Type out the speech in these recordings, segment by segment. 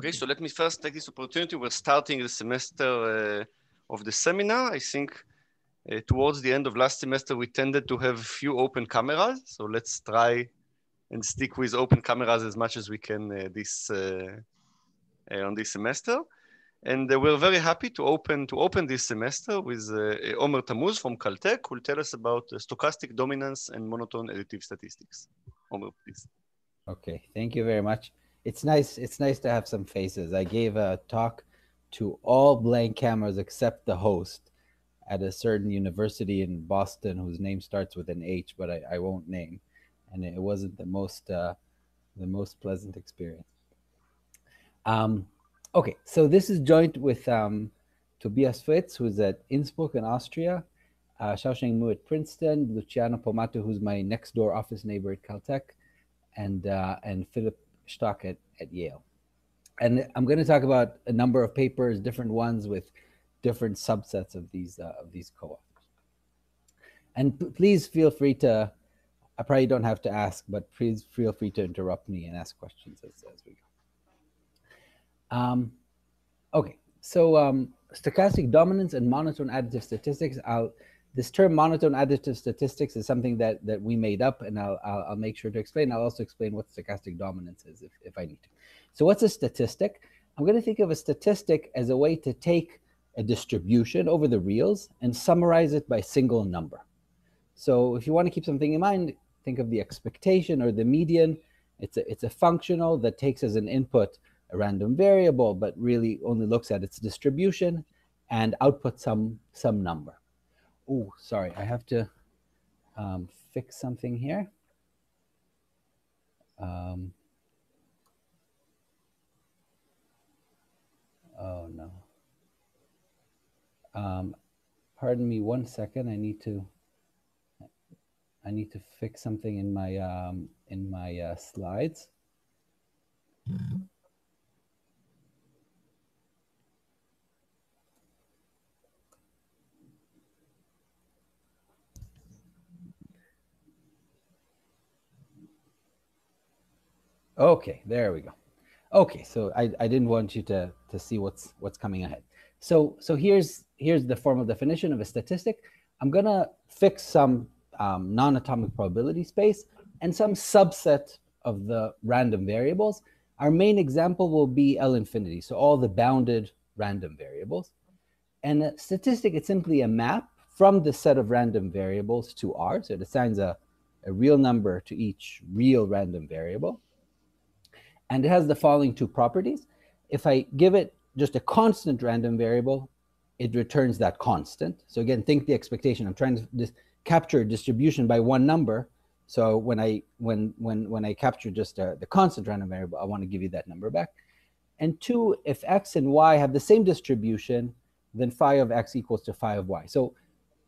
Okay, so let me first take this opportunity. We're starting the semester uh, of the seminar. I think uh, towards the end of last semester, we tended to have few open cameras. So let's try and stick with open cameras as much as we can uh, this uh, uh, on this semester. And uh, we're very happy to open to open this semester with Omer Tamuz from Caltech, who will tell us about stochastic dominance and monotone additive statistics. Omer, please. Okay, thank you very much it's nice it's nice to have some faces. I gave a talk to all blank cameras except the host at a certain university in boston whose name starts with an h but i, I won't name. And it wasn't the most uh, the most pleasant experience. Um, okay so this is joint with um, tobias fritz who's at innsbruck in austria uh, Xiaosheng Mu at Princeton, Luciano Pomatto, who's my next door office neighbor at Caltech, and uh, and Philipp Strack at, at Yale. And I'm going to talk about a number of papers, different ones with different subsets of these uh, of these co-authors. And please feel free to. I probably don't have to ask, but please feel free to interrupt me and ask questions as, as we go. Um, okay, so um, stochastic dominance and monotone additive statistics. I'll this term monotone additive statistics is something that that we made up and I'll, I'll, I'll, make sure to explain. I'll also explain what stochastic dominance is if, if I need to. So what's a statistic? I'm going to think of a statistic as a way to take a distribution over the reals and summarize it by single number. So if you want to keep something in mind, think of the expectation or the median. It's a, it's a functional that takes as an input a random variable, but really only looks at its distribution and outputs some, some number oh, sorry, I have to um, fix something here. Um, oh no. Um, pardon me one second. I need to. I need to fix something in my um, in my uh, slides. Mm -hmm. Okay, there we go. Okay, so I, I didn't want you to, to see what's what's coming ahead. So so here's here's the formal definition of a statistic. I'm gonna fix some um, non-atomic probability space and some subset of the random variables. Our main example will be L infinity, so all the bounded random variables. And a statistic is simply a map from the set of random variables to R. So it assigns a, a real number to each real random variable. And it has the following two properties. If I give it just a constant random variable, it returns that constant. So again, think the expectation. I'm trying to dis- capture distribution by one number. So when I when when when I capture just uh, the constant random variable, I want to give you that number back. And two, if x and y have the same distribution, then phi of x equals to phi of y. So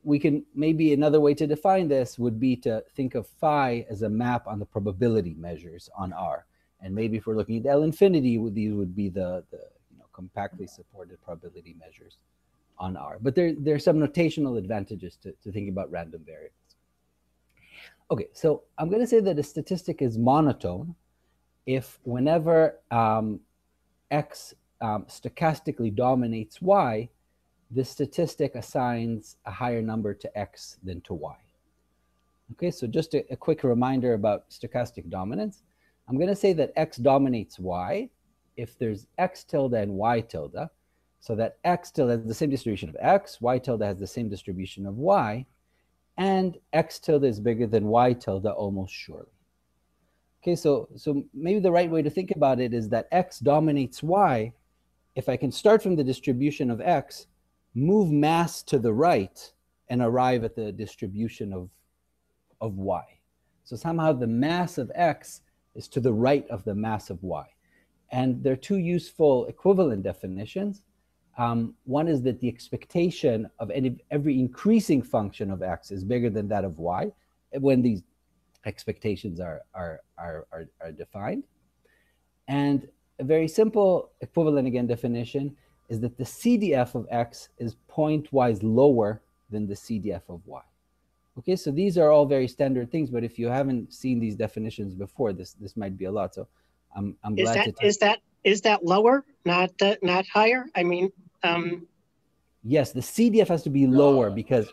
we can maybe another way to define this would be to think of phi as a map on the probability measures on R. And maybe if we're looking at L infinity, these would be the, the you know, compactly supported probability measures on R. But there, there are some notational advantages to, to thinking about random variables. Okay, so I'm going to say that a statistic is monotone if whenever um, x um, stochastically dominates y, the statistic assigns a higher number to x than to y. Okay, so just a, a quick reminder about stochastic dominance. I'm going to say that x dominates y if there's x tilde and y tilde, so that x tilde has the same distribution of x, y tilde has the same distribution of y, and x tilde is bigger than y tilde almost surely. Okay, so, so maybe the right way to think about it is that x dominates y if I can start from the distribution of x, move mass to the right, and arrive at the distribution of, of y. So somehow the mass of x is to the right of the mass of y. And there are two useful equivalent definitions. Um, one is that the expectation of any, every increasing function of x is bigger than that of y when these expectations are, are, are, are, are defined. And a very simple equivalent again definition is that the CDF of x is pointwise lower than the CDF of y. Okay, so these are all very standard things, but if you haven't seen these definitions before, this this might be a lot. So I'm I'm is glad that, to. Is that is that lower, not uh, not higher? I mean, um, yes, the CDF has to be lower because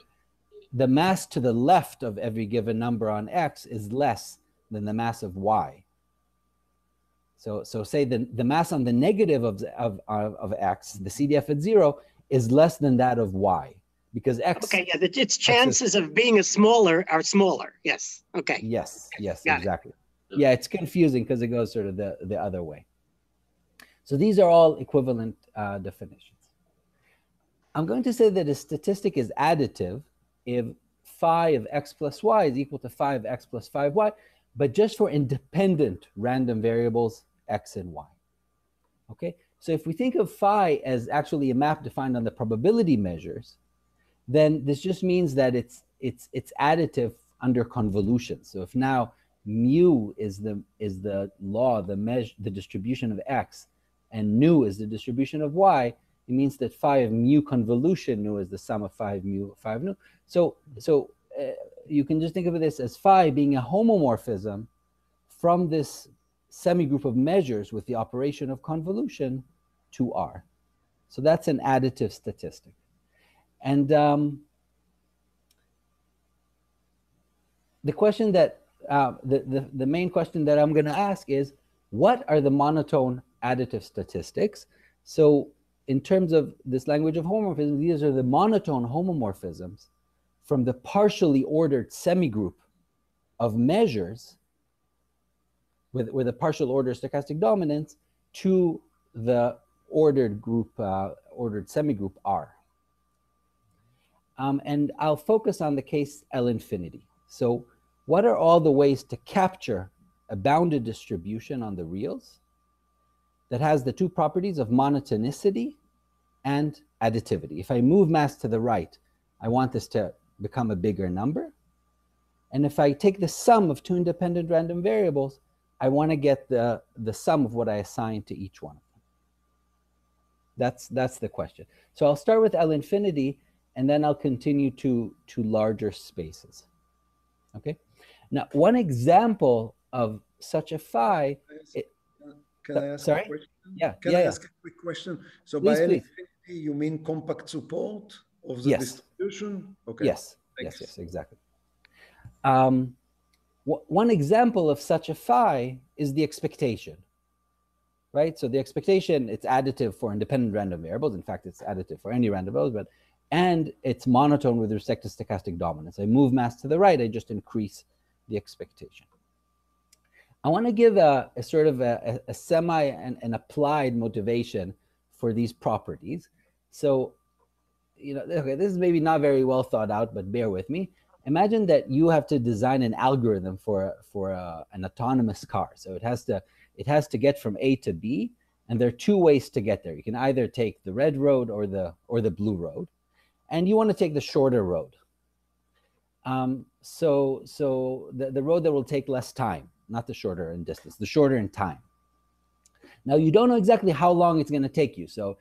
the mass to the left of every given number on X is less than the mass of Y. So, so say the, the mass on the negative of, of, of, of X, the CDF at zero, is less than that of Y because X. Okay, yeah, the, its chances of being a smaller are smaller. Yes. Okay. Yes, yes, Got it. exactly. Yeah, it's confusing because it goes sort of the, the other way. So these are all equivalent uh, definitions. I'm going to say that a statistic is additive if phi of x plus y is equal to phi of x plus 5y, but just for independent random variables x and y. Okay, so if we think of phi as actually a map defined on the probability measures, then this just means that it's it's it's additive under convolution. So if now mu is the is the law, the measure, the distribution of x, and nu is the distribution of y, it means that phi of mu convolution nu is the sum of phi of mu phi of nu. So so uh, you can just think of this as phi being a homomorphism from this semigroup of measures with the operation of convolution to R. So that's an additive statistic. And um, the question that, uh, the, the, the main question that I'm going to ask is, what are the monotone additive statistics? So in terms of this language of homomorphism, these are the monotone homomorphisms from the partially ordered semigroup of measures with, with a partial order stochastic dominance to the ordered group, uh, ordered semigroup R. Um, and I'll focus on the case L infinity. So what are all the ways to capture a bounded distribution on the reals that has the two properties of monotonicity and additivity? If I move mass to the right, I want this to become a bigger number. And if I take the sum of two independent random variables, I want to get the, the sum of what I assign to each one of them. That's, that's the question. So I'll start with L infinity, and then I'll continue to, to larger spaces. Okay. Now, one example of such a phi, it, Can I ask sorry? a question? yeah, Can yeah, I yeah. ask a quick question? So Please, by please. infinity, you mean compact support of the Yes. distribution? Okay. Yes, Thanks. yes, yes, exactly. Um, one example of such a phi is the expectation, right? So the expectation, it's additive for independent random variables. In fact, it's additive for any random variables, but and it's monotone with respect to stochastic dominance. I move mass to the right, I just increase the expectation. I want to give a, a sort of a, a, semi and an applied motivation for these properties. So you know, okay, this is maybe not very well thought out, but bear with me. Imagine that you have to design an algorithm for for a, an autonomous car. So it has to it has to get from A to B, and there are two ways to get there. You can either take the red road or the or the blue road, and you want to take the shorter road. Um, so so the, the road that will take less time, not the shorter in distance, the shorter in time. Now you don't know exactly how long it's going to take you. So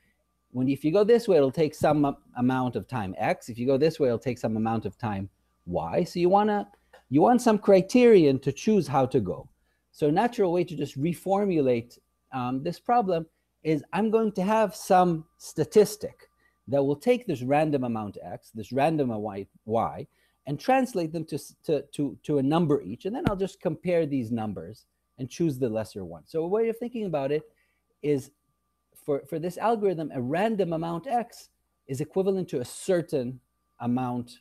when if you go this way, it'll take some amount of time x. If you go this way, it'll take some amount of time y. So you wanna you want some criterion to choose how to go. So a natural way to just reformulate um, this problem is I'm going to have some statistic that will take this random amount x, this random y, y and translate them to, to, to, to a number each. And then I'll just compare these numbers and choose the lesser one. So a way of thinking about it is for, for this algorithm, a random amount x is equivalent to a certain amount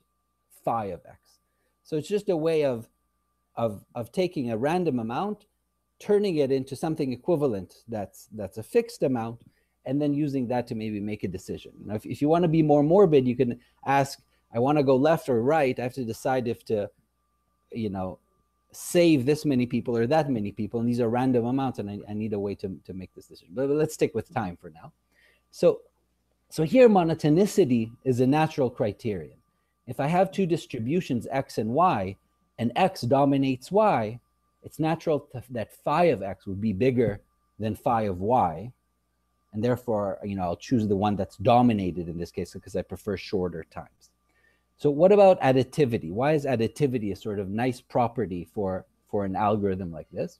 phi of x. So it's just a way of, of, of taking a random amount, turning it into something equivalent that's, that's a fixed amount, and then using that to maybe make a decision. Now, if, if you want to be more morbid, you can ask, I want to go left or right. I have to decide if to, you know, save this many people or that many people. And these are random amounts, and I, I need a way to, to make this decision. But, but let's stick with time for now. So, so here monotonicity is a natural criterion. If I have two distributions, x and y, and x dominates y, it's natural that phi of x would be bigger than phi of y. And therefore, you know, I'll choose the one that's dominated in this case because I prefer shorter times. So what about additivity? Why is additivity a sort of nice property for, for an algorithm like this?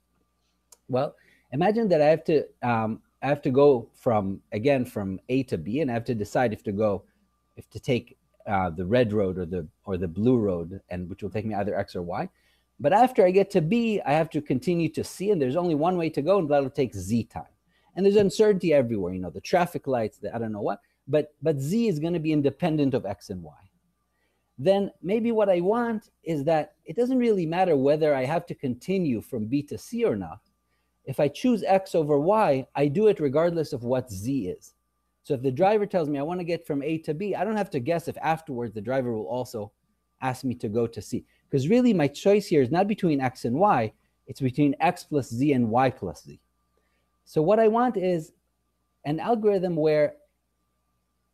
Well, imagine that I have to um, I have to go from again from A to B, and I have to decide if to go, if to take uh, the red road or the or the blue road, and which will take me either X or Y. But after I get to B, I have to continue to C, and there's only one way to go, and that'll take Z time. And there's uncertainty everywhere. You know, the traffic lights, the I don't know what. But but Z is going to be independent of X and Y. Then maybe what I want is that it doesn't really matter whether I have to continue from B to C or not. If I choose X over Y, I do it regardless of what Z is. So if the driver tells me I want to get from A to B, I don't have to guess if afterwards the driver will also ask me to go to C. Because really my choice here is not between X and Y, it's between X plus Z and Y plus Z. So what I want is an algorithm where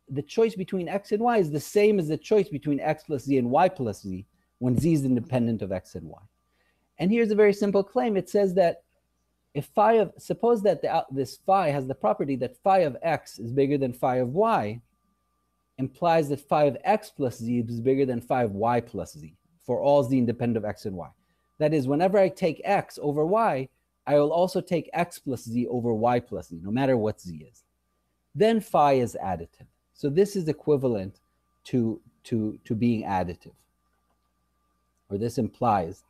the choice between X and Y is the same as the choice between X plus Z and Y plus Z when Z is independent of X and Y. And here's a very simple claim. It says that if phi of, suppose that the, this phi has the property that phi of x is bigger than phi of y, implies that phi of x plus z is bigger than phi of y plus z for all z independent of x and y. That is, whenever I take x over y, I will also take x plus z over y plus z, no matter what z is. Then phi is additive. So this is equivalent to, to, to being additive. Or this implies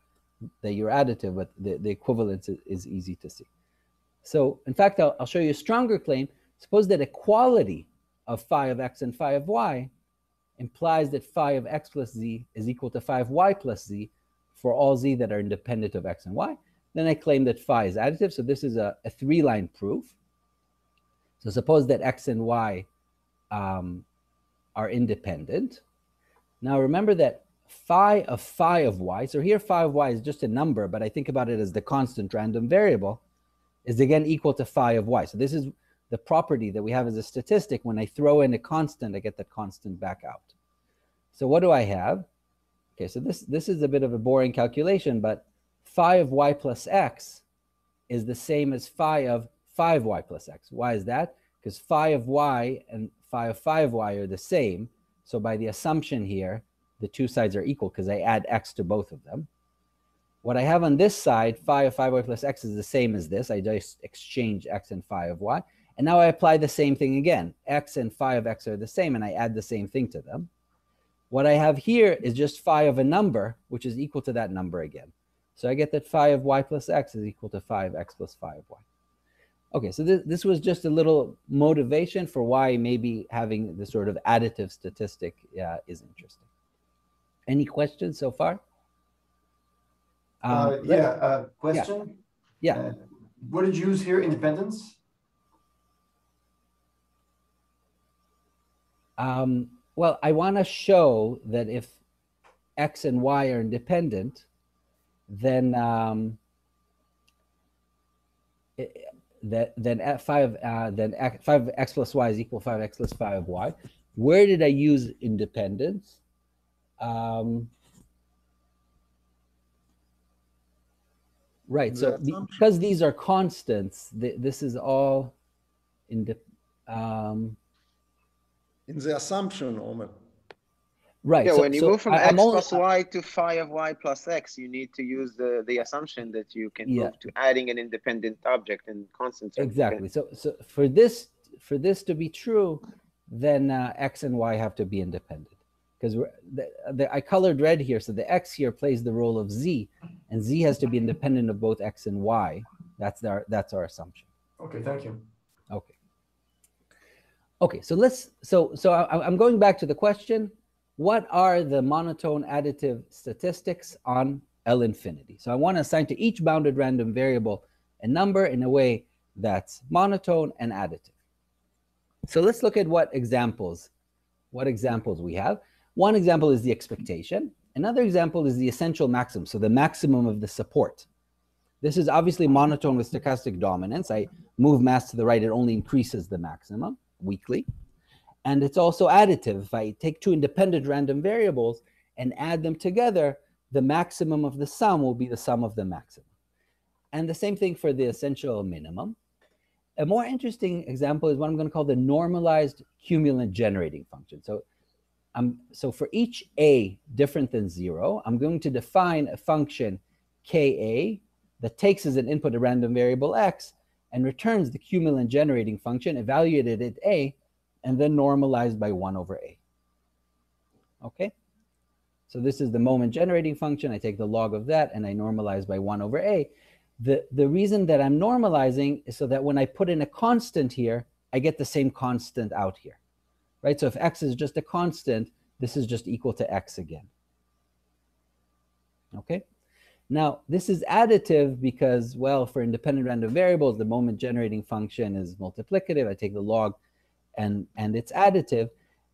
that you're additive, but the, the equivalence is, is easy to see. So in fact, I'll, I'll show you a stronger claim. Suppose that equality of phi of x and phi of y implies that phi of x plus z is equal to phi of y plus z for all z that are independent of x and y. Then I claim that phi is additive. So this is a, a three-line proof. So suppose that x and y um, are independent. Now remember that phi of phi of y, so here phi of y is just a number, but I think about it as the constant random variable, is again equal to phi of y. So this is the property that we have as a statistic. When I throw in a constant, I get that constant back out. So what do I have? Okay, so this, this is a bit of a boring calculation, but phi of y plus x is the same as phi of 5y plus x. Why is that? Because phi of y and phi of 5y are the same. So by the assumption here, the two sides are equal because I add x to both of them. What I have on this side, phi of 5y plus x is the same as this. I just exchange x and phi of y. And now I apply the same thing again. x and phi of x are the same, and I add the same thing to them. What I have here is just phi of a number, which is equal to that number again. So I get that phi of y plus x is equal to phi of x plus phi of y. Okay, so this, this was just a little motivation for why maybe having the sort of additive statistic uh, is interesting. Any questions so far? Um, uh, yeah, uh, question. Yeah. Uh, what did you use here? Independence? Um, well, I want to show that if x and y are independent, then um, it, that then five uh, then five x plus y is equal five x plus five y. Where did I use independence? Um, right. So because these are constants, th this is all in the um, in the assumption, Omer. Right. Yeah, so, when you so move from I, x plus y to phi of y plus x, you need to use the, the assumption that you can yeah. move to adding an independent object and constants. Exactly. So so for this for this to be true, then uh, x and y have to be independent because the, the, I colored red here, so the x here plays the role of z, and z has to be independent of both x and y. That's our that's our assumption. Okay, thank you. Okay. Okay, so let's so so I, I'm going back to the question: What are the monotone additive statistics on L infinity? So I want to assign to each bounded random variable a number in a way that's monotone and additive. So let's look at what examples what examples we have. One example is the expectation. Another example is the essential maximum, so the maximum of the support. This is obviously monotone with stochastic dominance. I move mass to the right, it only increases the maximum weakly. And it's also additive. If I take two independent random variables and add them together, the maximum of the sum will be the sum of the maximum. And the same thing for the essential minimum. A more interesting example is what I'm going to call the normalized cumulant generating function. So I'm, so for each a different than zero, I'm going to define a function ka that takes as an input a random variable x and returns the cumulant generating function evaluated at A and then normalized by 1 over A. Okay? So this is the moment generating function. I take the log of that and I normalize by 1 over A. The, the reason that I'm normalizing is so that when I put in a constant here, I get the same constant out here, right? So if x is just a constant, this is just equal to x again. Okay? Now, this is additive because, well, for independent random variables, the moment generating function is multiplicative. I take the log and, and it's additive.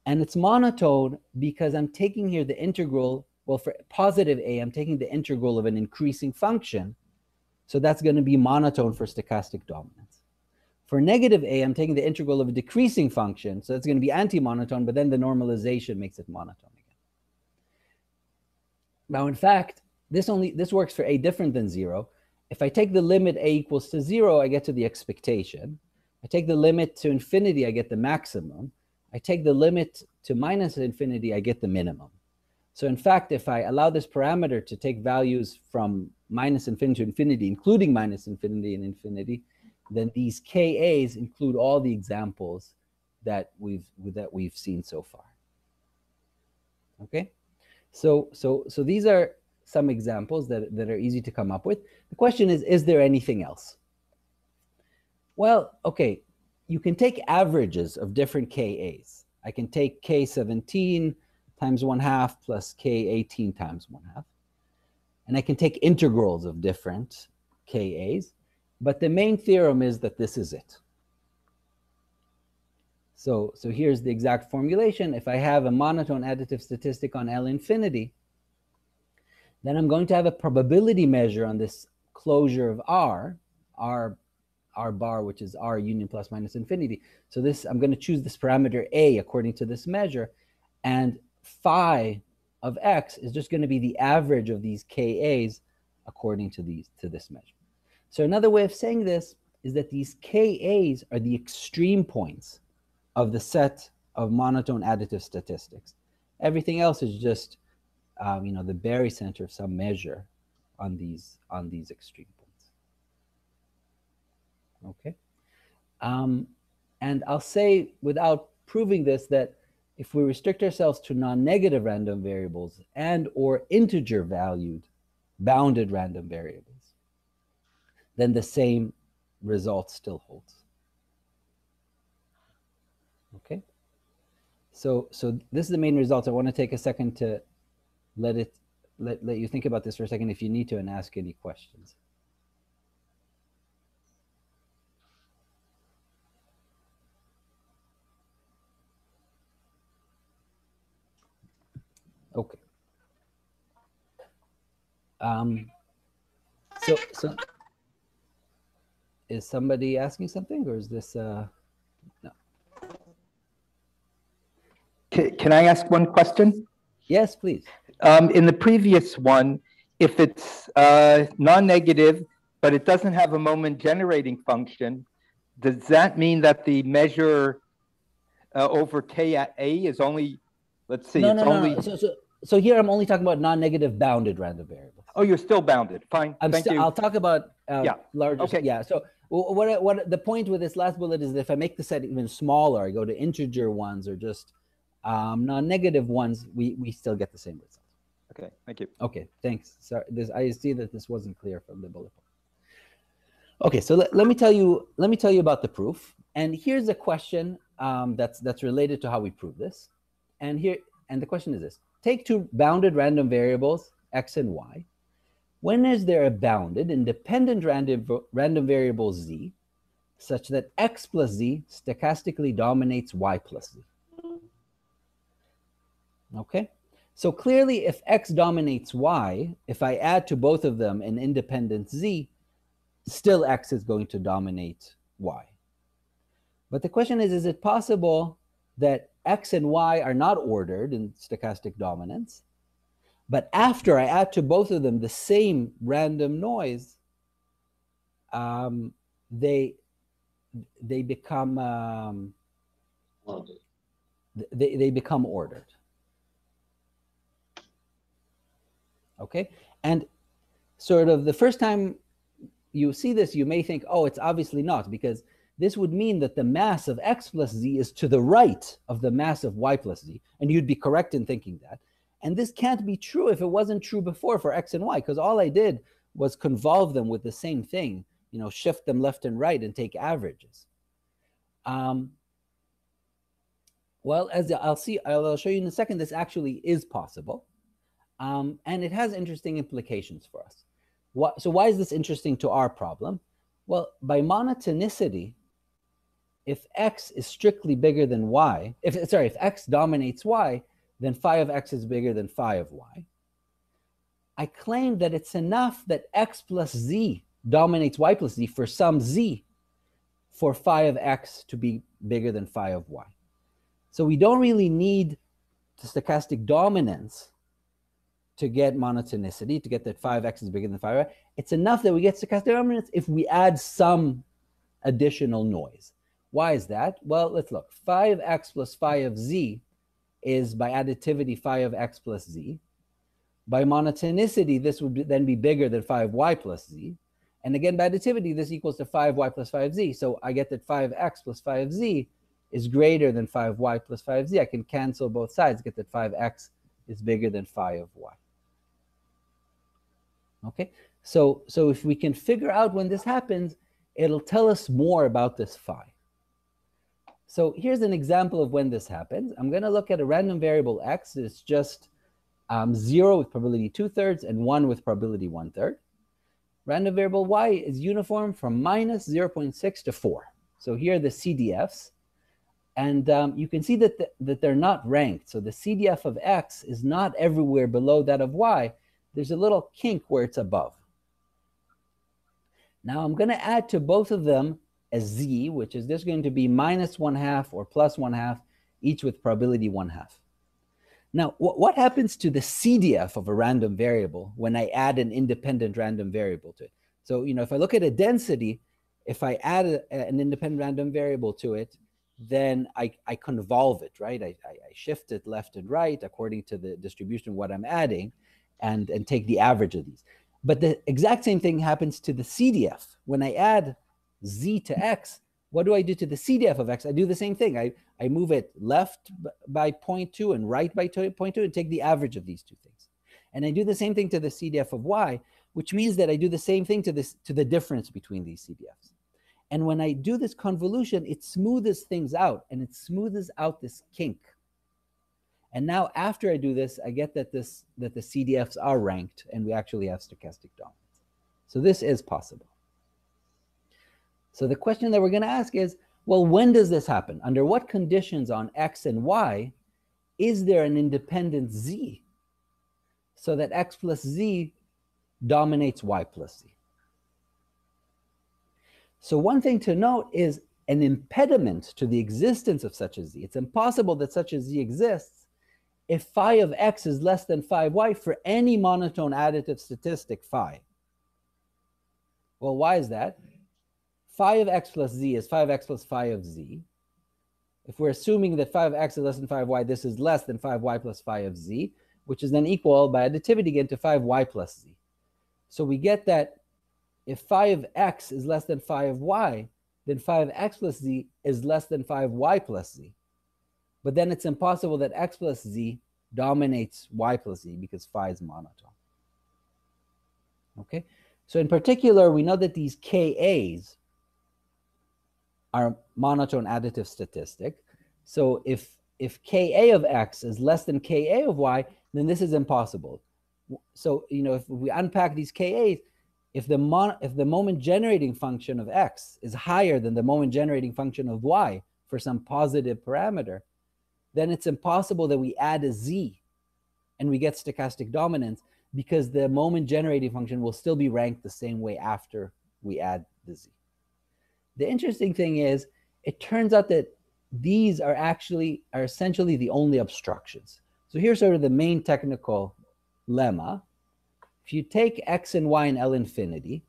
And it's monotone because I'm taking here the integral, well, for positive a, I'm taking the integral of an increasing function. So that's going to be monotone for stochastic dominance. For negative a, I'm taking the integral of a decreasing function. So it's going to be anti-monotone, but then the normalization makes it monotone again. Now, in fact, this only this works for a different than zero. If I take the limit a equals to zero, I get to the expectation. I take the limit to infinity, I get the maximum. I take the limit to minus infinity, I get the minimum. So in fact, if I allow this parameter to take values from minus infinity to infinity, including minus infinity and infinity, then these KAs include all the examples that we've that we've seen so far. Okay, so so so these are some examples that, that are easy to come up with. The question is, is there anything else? Well, okay, you can take averages of different KAs. I can take K17 times 1 half plus K18 times 1 half. And I can take integrals of different KAs. But the main theorem is that this is it. So, so here's the exact formulation. If I have a monotone additive statistic on L infinity, then I'm going to have a probability measure on this closure of R, R, R bar, which is R union plus minus infinity. So this, I'm going to choose this parameter A according to this measure. And phi of X is just going to be the average of these KAs according to these to this measure. So another way of saying this is that these KAs are the extreme points of the set of monotone additive statistics. Everything else is just um, you know, the barycenter of some measure on these on these extreme. Okay, um, and I'll say without proving this that if we restrict ourselves to non-negative random variables and or integer valued bounded random variables, then the same result still holds. Okay. So, so this is the main result. I want to take a second to let it let, let you think about this for a second if you need to and ask any questions. Okay. Um, so, so is somebody asking something or is this, uh, no? Can, can I ask one question? Yes, please. Um, in the previous one, if it's uh, non-negative, but it doesn't have a moment generating function, does that mean that the measure uh, over K at A is only, let's see, no, it's no, only... No. So, so, so here I'm only talking about non-negative bounded random variables. Oh, you're still bounded. Fine. I'm Thank st- you. I'll talk about uh, yeah. larger. Okay. Yeah. So what, what the point with this last bullet is that if I make the set even smaller, I go to integer ones or just um, non-negative ones, we, we still get the same result. Okay, thank you. Okay, thanks. Sorry, this I see that this wasn't clear from the bullet point. Okay, so let, let me tell you let me tell you about the proof. And here's a question um, that's that's related to how we prove this. And here and the question is this: Take two bounded random variables x and y. When is there a bounded independent random random variable z, such that x plus z stochastically dominates y plus z? Okay. So clearly, if x dominates y, if I add to both of them an independent z, still x is going to dominate y. But the question is, is it possible that x and y are not ordered in stochastic dominance, but after I add to both of them the same random noise, um, they they become um, they, they become ordered. Okay. And sort of the first time you see this, you may think, oh, it's obviously not, because this would mean that the mass of x plus z is to the right of the mass of y plus z, and you'd be correct in thinking that. And this can't be true if it wasn't true before for x and y, because all I did was convolve them with the same thing, you know, shift them left and right and take averages. Um, well, as I'll see, I'll show you in a second, this actually is possible. Um, and it has interesting implications for us. What, so why is this interesting to our problem? Well, by monotonicity, if x is strictly bigger than y, if sorry, if x dominates y, then phi of x is bigger than phi of y. I claim that it's enough that x plus z dominates y plus z for some z for phi of x to be bigger than phi of y. So we don't really need the stochastic dominance to get monotonicity, to get that phi of x is bigger than phi of y. It's enough that we get stochastic dominance if we add some additional noise. Why is that? Well, let's look. Phi of x plus phi of z is by additivity phi of x plus z. By monotonicity, this would be, then be bigger than phi of y plus z. And again, by additivity, this equals to phi of y plus phi of z. So I get that phi of x plus phi of z is greater than phi of y plus phi of z. I can cancel both sides, get that phi of x is bigger than phi of y. Okay, so, so if we can figure out when this happens, it'll tell us more about this phi. So here's an example of when this happens. I'm going to look at a random variable x. It's just um, 0 with probability 2 thirds and 1 with probability 1 third. Random variable y is uniform from minus 0.6 to 4. So here are the CDFs. And um, you can see that, that they're not ranked. So the CDF of x is not everywhere below that of y. There's a little kink where it's above. Now I'm going to add to both of them a z, which is this going to be minus one half or plus one half, each with probability one half. Now, wh what happens to the CDF of a random variable when I add an independent random variable to it? So, you know, if I look at a density, if I add a, an independent random variable to it, then I, I convolve it, right? I, I, I shift it left and right according to the distribution of what I'm adding and, and take the average of these. But the exact same thing happens to the CDF. When I add z to x, what do I do to the CDF of x? I do the same thing. I, I move it left by 0.2 and right by 0.2 and take the average of these two things. And I do the same thing to the CDF of y, which means that I do the same thing to this to the difference between these CDFs. And when I do this convolution, it smooths things out and it smooths out this kink. And now after I do this, I get that this that the CDFs are ranked and we actually have stochastic dominance. So this is possible. So the question that we're going to ask is, well, when does this happen? Under what conditions on x and y is there an independent z so that x plus z dominates y plus z? So one thing to note is an impediment to the existence of such a z. It's impossible that such a z exists if phi of x is less than phi of y for any monotone additive statistic phi. Well, why is that? Phi of x plus z is 5x plus phi of z. If we're assuming that 5x is less than 5y, this is less than 5y plus phi of z, which is then equal by additivity again to 5y plus z. So we get that if phi of x is less than phi of y, then phi of x plus z is less than 5y plus z. But then it's impossible that x plus z dominates y plus z because phi is monotone. Okay, so in particular, we know that these KAs our monotone additive statistic. So if if Ka of x is less than Ka of y, then this is impossible. So you know if we unpack these Kas, if the mon if the moment generating function of x is higher than the moment generating function of y for some positive parameter, then it's impossible that we add a z and we get stochastic dominance because the moment generating function will still be ranked the same way after we add the z. The interesting thing is, it turns out that these are actually are essentially the only obstructions. So here's sort of the main technical lemma. If you take x and y and L infinity,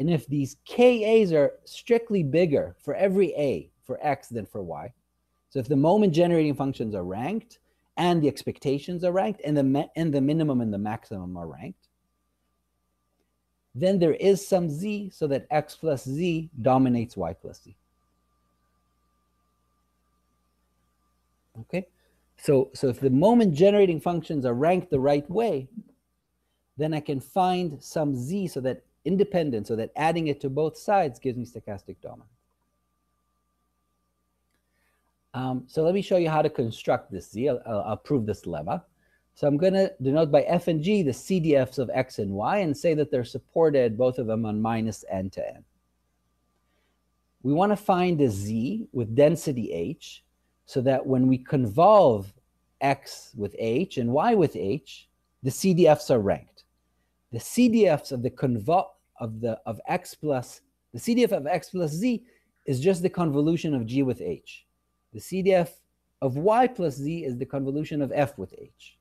and if these KAs are strictly bigger for every A for x than for y, so if the moment generating functions are ranked and the expectations are ranked and the, and the minimum and the maximum are ranked, then there is some z so that x plus z dominates y plus z. Okay, so, so if the moment generating functions are ranked the right way, then I can find some z so that independent, so that adding it to both sides gives me stochastic dominance. Um, so let me show you how to construct this z. I'll, I'll, prove this lemma. So I'm going to denote by f and g the CDFs of x and y and say that they're supported, both of them, on minus n to n. We want to find a z with density h so that when we convolve x with h and y with h, the CDFs are ranked. The CDFs of the convol of the of x plus the CDF of x plus z is just the convolution of g with h. The CDF of y plus z is the convolution of f with h.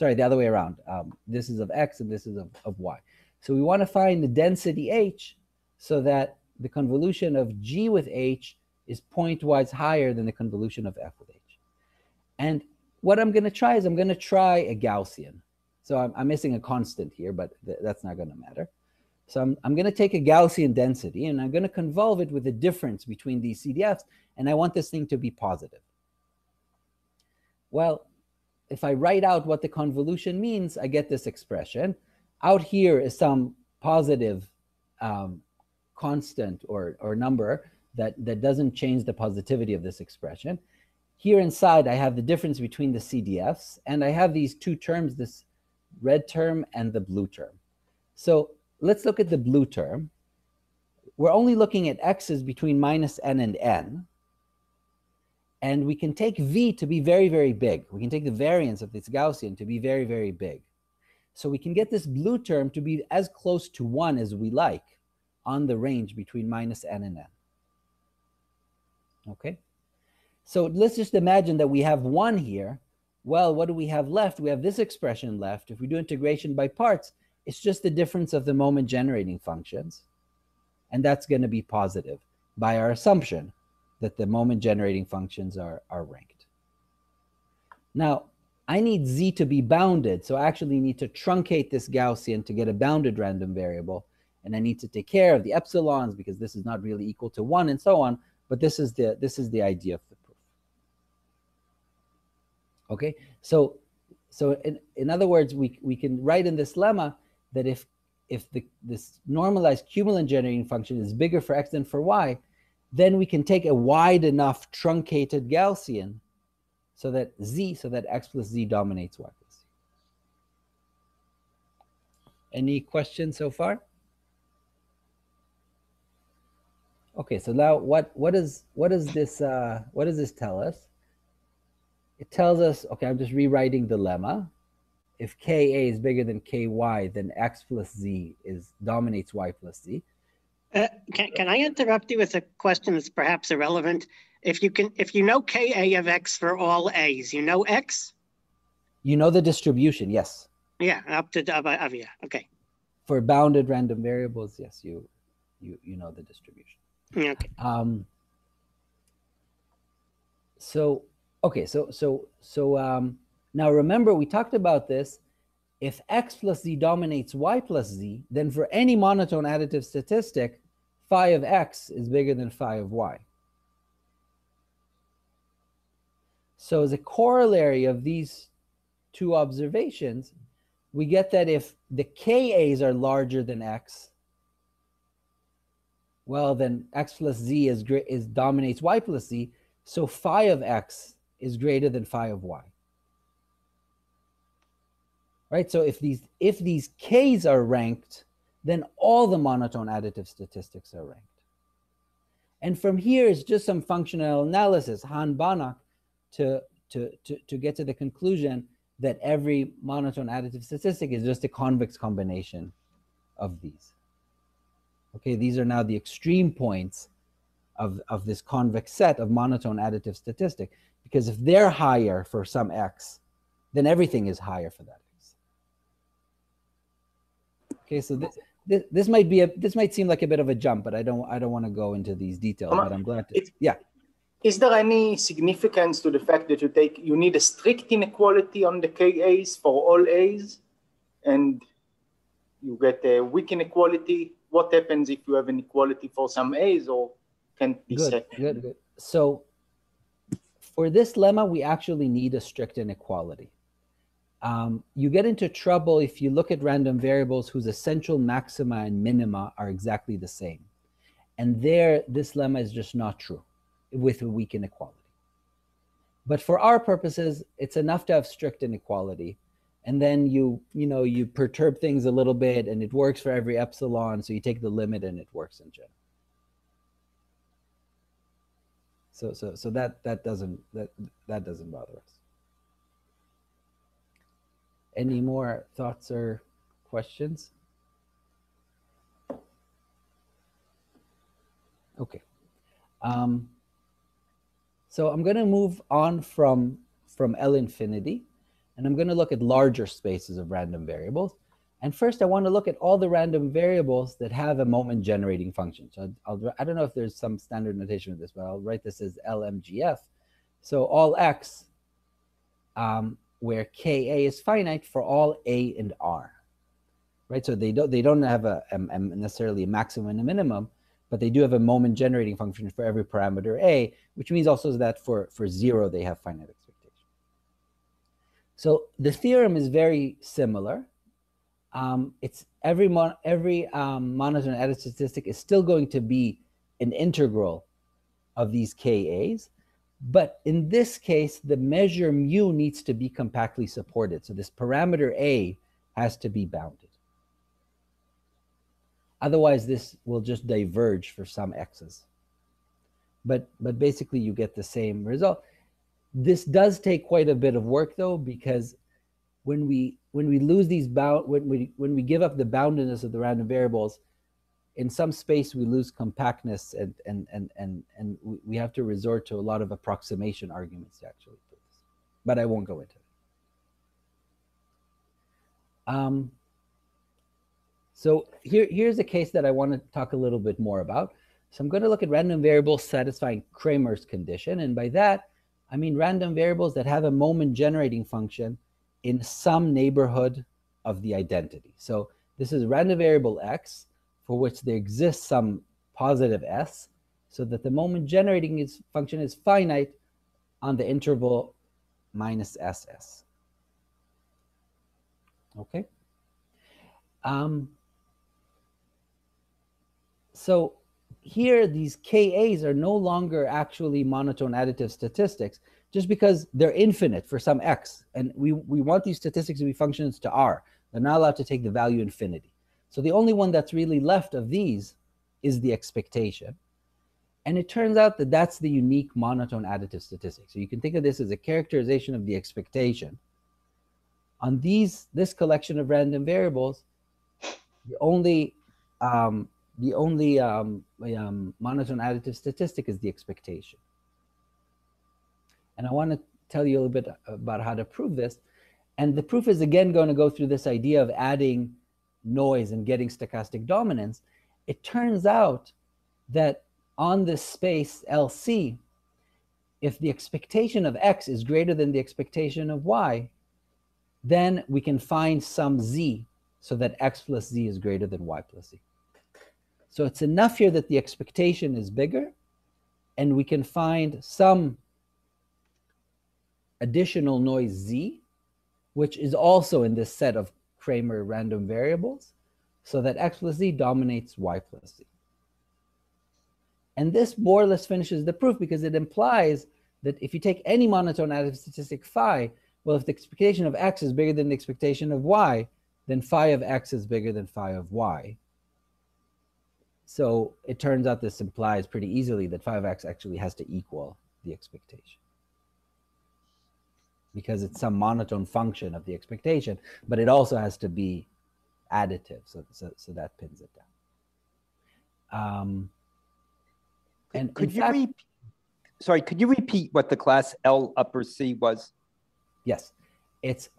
Sorry, the other way around. Um, this is of x and this is of, of y. So we want to find the density h so that the convolution of g with h is pointwise higher than the convolution of f with h. And what I'm going to try is I'm going to try a Gaussian. So I'm, I'm missing a constant here, but th that's not going to matter. So I'm, I'm going to take a Gaussian density and I'm going to convolve it with the difference between these CDFs. And I want this thing to be positive. Well, if I write out what the convolution means, I get this expression. Out here is some positive um, constant or, or number that, that doesn't change the positivity of this expression. Here inside, I have the difference between the CDFs, and I have these two terms, this red term and the blue term. So let's look at the blue term. We're only looking at x's between minus n and n. And we can take v to be very, very big. We can take the variance of this Gaussian to be very, very big. So we can get this blue term to be as close to 1 as we like on the range between minus n and n. Okay? So let's just imagine that we have 1 here. Well, what do we have left? We have this expression left. If we do integration by parts, it's just the difference of the moment generating functions. And that's going to be positive by our assumption that the moment generating functions are, are ranked. Now, I need z to be bounded, so I actually need to truncate this Gaussian to get a bounded random variable, and I need to take care of the epsilons because this is not really equal to 1 and so on, but this is the, this is the idea of the proof. Okay, so, so in, in other words, we, we can write in this lemma that if, if the, this normalized cumulant generating function is bigger for x than for y, then we can take a wide enough truncated Gaussian so that z, so that x plus z dominates y plus z. Any questions so far? Okay, so now what what is what is this uh, what does this tell us? It tells us, okay, I'm just rewriting the lemma. If ka is bigger than ky, then x plus z is dominates y plus z. Uh, can, can I interrupt you with a question that's perhaps irrelevant? If you can, if you know Ka of X for all A's, you know X? You know the distribution, yes. Yeah, up to, uh, uh, yeah, okay. For bounded random variables, yes, you, you, you know the distribution. Okay. Um, so, okay, so, so, so, um, now remember we talked about this. If x plus z dominates y plus z, then for any monotone additive statistic, phi of x is bigger than phi of y. So as a corollary of these two observations, we get that if the KAs are larger than x, well, then x plus z is, is dominates y plus z, so phi of x is greater than phi of y right? So if these if these k's are ranked, then all the monotone additive statistics are ranked. And from here is just some functional analysis, Hahn Banach, to, to, to, to get to the conclusion that every monotone additive statistic is just a convex combination of these. Okay, these are now the extreme points of, of this convex set of monotone additive statistic, because if they're higher for some x, then everything is higher for that. X. Okay, so this, this, this might be a this might seem like a bit of a jump, but I don't I don't want to go into these details. But I'm glad to. yeah. Is there any significance to the fact that you take you need a strict inequality on the KAs for all A's, and you get a weak inequality. What happens if you have an equality for some A's or can't be good, set? Good, good. So for this lemma, we actually need a strict inequality. Um, you get into trouble if you look at random variables whose essential maxima and minima are exactly the same. And there, this lemma is just not true with a weak inequality. But for our purposes, it's enough to have strict inequality. And then you, you know, you perturb things a little bit and it works for every epsilon. So you take the limit and it works in general. So, so, so that, that doesn't, that, that doesn't bother us. Any more thoughts or questions? Okay. Um, so I'm going to move on from, from L infinity, and I'm going to look at larger spaces of random variables. And first, I want to look at all the random variables that have a moment generating function. So I'll, I don't know if there's some standard notation of this, but I'll write this as LMGF. So all X, um, where Ka is finite for all A and R, right? So they don't, they don't have a, a, a necessarily a maximum and a minimum, but they do have a moment generating function for every parameter A, which means also that for, for zero, they have finite expectation. So the theorem is very similar. Um, it's every mon every um, monotone additive statistic is still going to be an integral of these KAs. But in this case, the measure mu needs to be compactly supported. So this parameter A has to be bounded. Otherwise, this will just diverge for some x's. But, but basically, you get the same result. This does take quite a bit of work, though, because when we when we lose these bound when we when we give up the boundedness of the random variables, in some space we lose compactness and and and and and we have to resort to a lot of approximation arguments to actually do this. But I won't go into it. Um, so here, here's a case that I want to talk a little bit more about. So I'm going to look at random variables satisfying Cramer's condition. And by that, I mean random variables that have a moment generating function in some neighborhood of the identity. So this is random variable x for which there exists some positive s so that the moment generating its function is finite on the interval minus ss. Okay. Um, so here, these KAs are no longer actually monotone additive statistics just because they're infinite for some x. And we, we want these statistics to be functions to r. They're not allowed to take the value infinity. So the only one that's really left of these is the expectation. And it turns out that that's the unique monotone additive statistic. So you can think of this as a characterization of the expectation. On these, this collection of random variables, the only um, the only um, um, monotone additive statistic is the expectation. And I want to tell you a little bit about how to prove this. And the proof is again going to go through this idea of adding noise and getting stochastic dominance. It turns out that on this space LC, if the expectation of X is greater than the expectation of Y, then we can find some Z so that X plus Z is greater than Y plus Z. So it's enough here that the expectation is bigger and we can find some additional noise Z, which is also in this set of Cramer random variables, so that X plus Z dominates Y plus Z. And this more or less finishes the proof because it implies that if you take any monotone additive statistic phi, well, if the expectation of X is bigger than the expectation of Y, then phi of X is bigger than phi of Y. So it turns out this implies pretty easily that phi of X actually has to equal the expectation because it's some monotone function of the expectation, but it also has to be additive. So, so, so that pins it down. Um, and could you fact, repeat, sorry, could you repeat what the class L upper C was? Yes, it's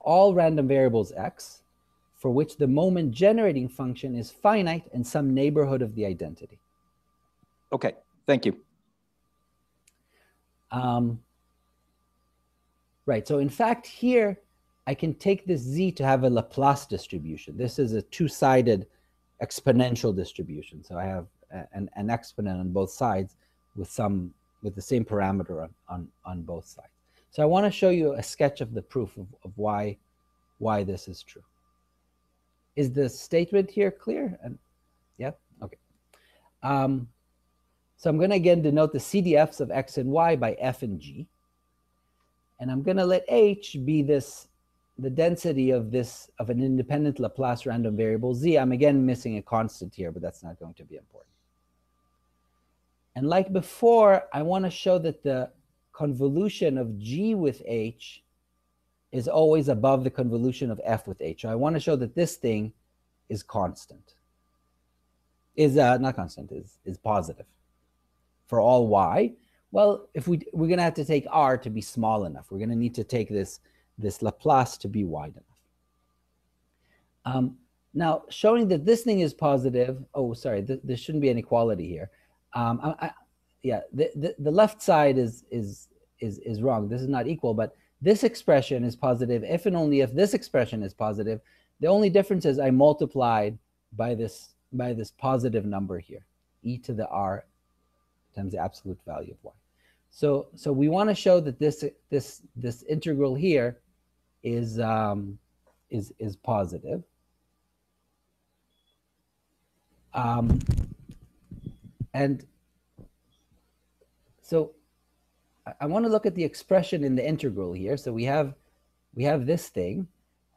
all random variables X for which the moment generating function is finite in some neighborhood of the identity. Okay, thank you. Um, Right. So in fact, here I can take this z to have a Laplace distribution. This is a two-sided exponential distribution. So I have an, an exponent on both sides with some with the same parameter on, on, on both sides. So I want to show you a sketch of the proof of, of why, why this is true. Is the statement here clear? And yeah, okay. Um, so I'm going to again denote the CDFs of x and y by f and g. And I'm going to let h be this the density of this of an independent Laplace random variable z. I'm again missing a constant here, but that's not going to be important. And like before, I want to show that the convolution of g with h is always above the convolution of f with h. So I want to show that this thing is constant. Is uh, not constant, is, is positive. For all y, well, if we, we're going to have to take r to be small enough. We're going to need to take this this Laplace to be wide enough. Um, now, showing that this thing is positive, oh, sorry, th there shouldn't be an equality here. Um, I, I, yeah, the, the, the left side is, is, is, is wrong. This is not equal, but this expression is positive if and only if this expression is positive. The only difference is I multiplied by this, by this positive number here, e to the r times the absolute value of y. So, so we want to show that this, this, this integral here is um, is is positive. Um, and so I, I want to look at the expression in the integral here. So we have we have this thing,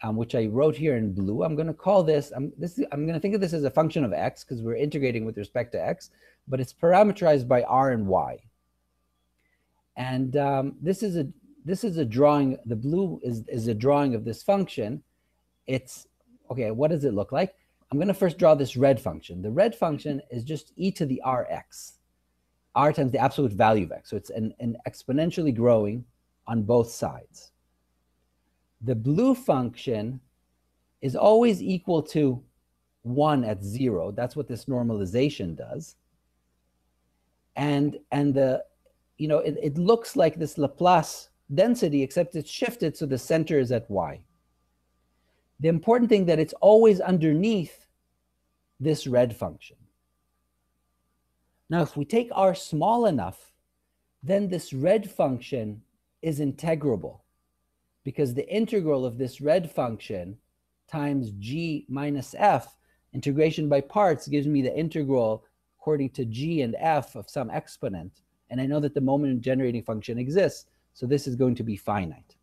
um, which I wrote here in blue. I'm going to call this. I'm this. I'm going to think of this as a function of x because we're integrating with respect to x, but it's parameterized by r and y. And um, this is a this is a drawing. The blue is, is a drawing of this function. It's, okay, what does it look like? I'm going to first draw this red function. The red function is just e to the rx, r times the absolute value of x. So it's an, an exponentially growing on both sides. The blue function is always equal to 1 at 0. That's what this normalization does. And, and the, you know, it, it looks like this Laplace density, except it's shifted so the center is at y. The important thing that it's always underneath this red function. Now, if we take r small enough, then this red function is integrable because the integral of this red function times g minus f, integration by parts gives me the integral according to g and f of some exponent. And I know that the moment generating function exists. So this is going to be finite.